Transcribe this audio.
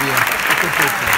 Olivia.